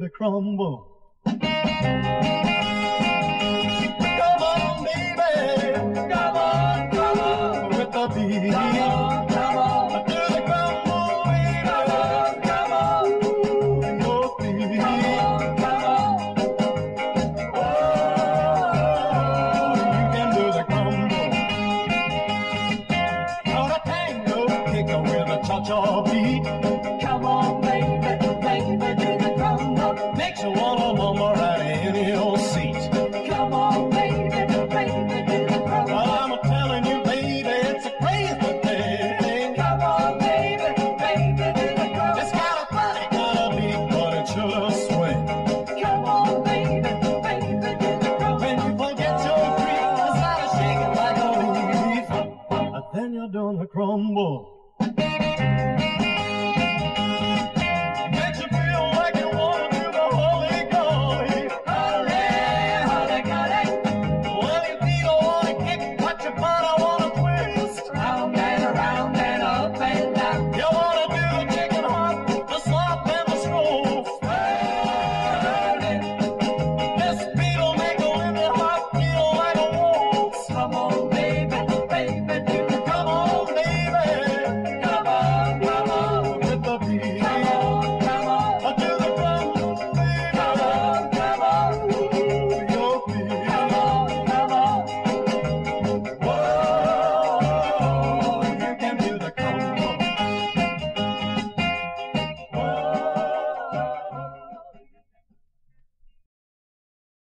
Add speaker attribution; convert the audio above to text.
Speaker 1: the crumble. Come on, baby. Come on, come on.
Speaker 2: With the beat.
Speaker 1: Come on, come on.
Speaker 2: To the crumble, baby.
Speaker 1: Come on, come on.
Speaker 2: Oh, please.
Speaker 1: Come on, come on.
Speaker 2: Oh, you can do the crumble. On a tango kicker with a cha-cha beat. then you're gonna crumble.